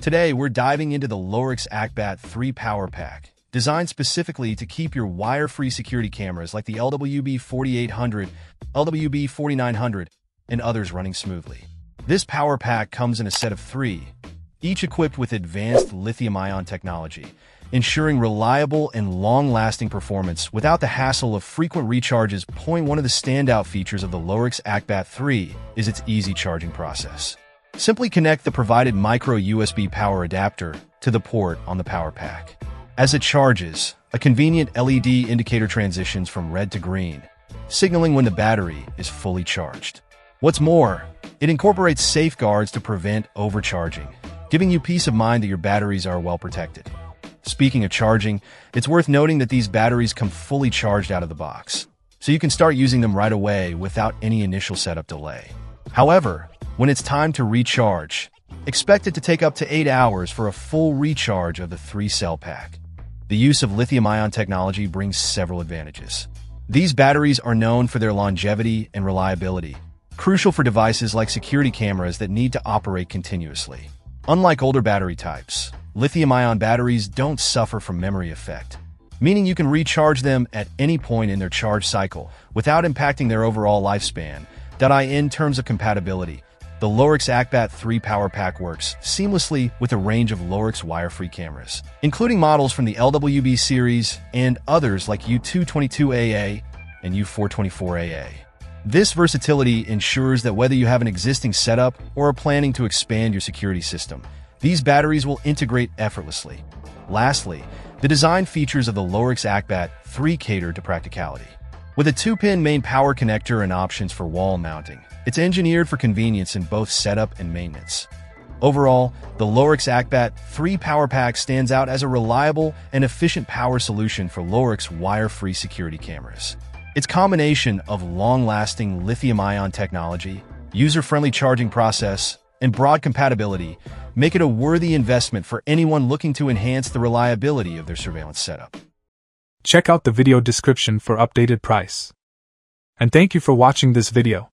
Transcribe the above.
Today, we're diving into the Lorex ACBATT 3 Power Pack, designed specifically to keep your wire-free security cameras like the LWB4800, LWB4900, and others running smoothly. This power pack comes in a set of three, each equipped with advanced lithium-ion technology, ensuring reliable and long-lasting performance without the hassle of frequent recharges. Point one of the standout features of the Lorex ACBATT 3 is its easy charging process. Simply connect the provided micro USB power adapter to the port on the power pack. As it charges, a convenient LED indicator transitions from red to green, signaling when the battery is fully charged. What's more, it incorporates safeguards to prevent overcharging, giving you peace of mind that your batteries are well protected. Speaking of charging, it's worth noting that these batteries come fully charged out of the box, so you can start using them right away without any initial setup delay. However, when it's time to recharge, expect it to take up to 8 hours for a full recharge of the 3-cell pack. The use of lithium-ion technology brings several advantages. These batteries are known for their longevity and reliability, crucial for devices like security cameras that need to operate continuously. Unlike older battery types, lithium-ion batteries don't suffer from memory effect, meaning you can recharge them at any point in their charge cycle without impacting their overall lifespan. In terms of compatibility, the Lorex ACBATT 3 Power Pack works seamlessly with a range of Lorex wire-free cameras, including models from the LWB series and others like U222AA and U424AA. This versatility ensures that whether you have an existing setup or are planning to expand your security system, these batteries will integrate effortlessly. Lastly, the design features of the Lorex ACBATT 3 cater to practicality. With a 2-pin main power connector and options for wall mounting, it's engineered for convenience in both setup and maintenance. Overall, the Lorex ACBATT 3 Power Pack stands out as a reliable and efficient power solution for Lorex wire-free security cameras. Its combination of long-lasting lithium-ion technology, user-friendly charging process, and broad compatibility make it a worthy investment for anyone looking to enhance the reliability of their surveillance setup. Check out the video description for updated price. And thank you for watching this video.